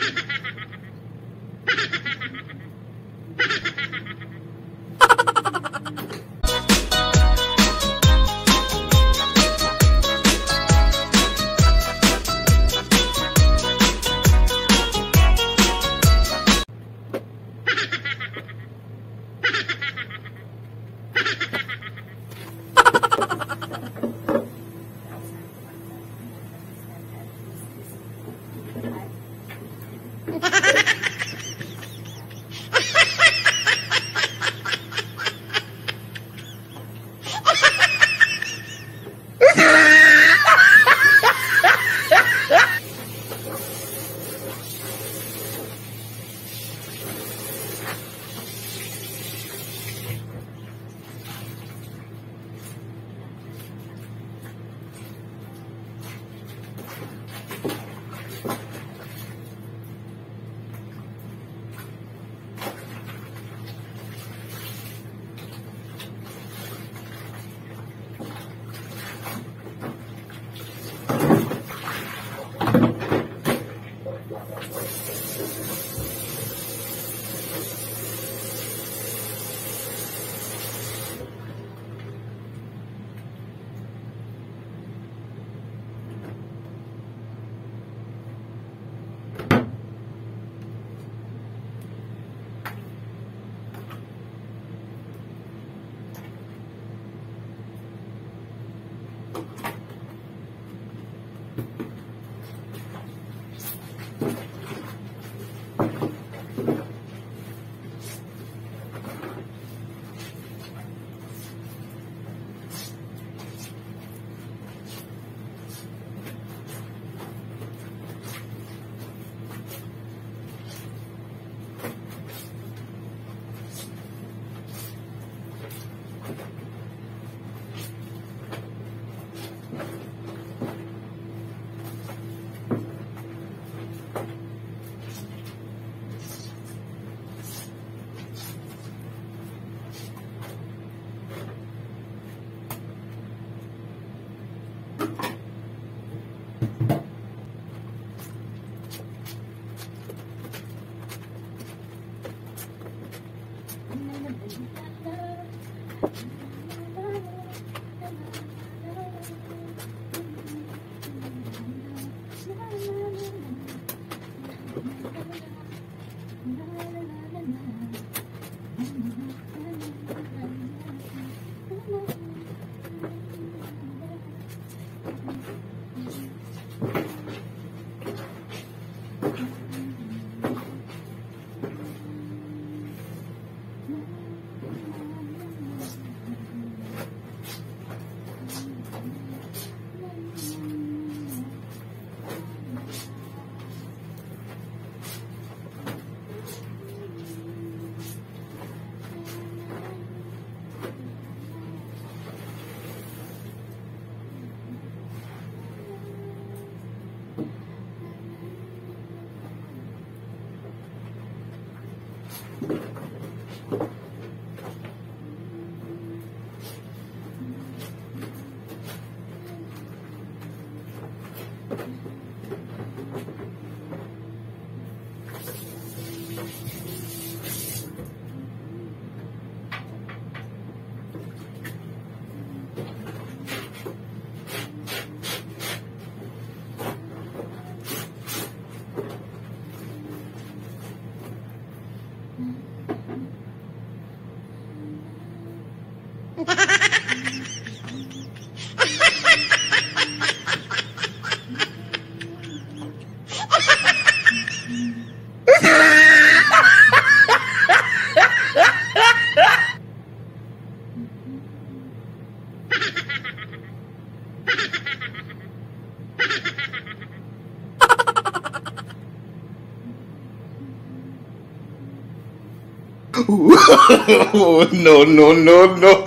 Ha ha ha! フッ。Ha ha ha! Oh, no, no, no, no.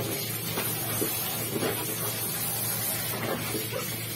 Thank you.